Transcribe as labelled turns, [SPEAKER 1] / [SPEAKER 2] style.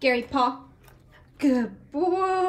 [SPEAKER 1] Gary Paul. Good boy.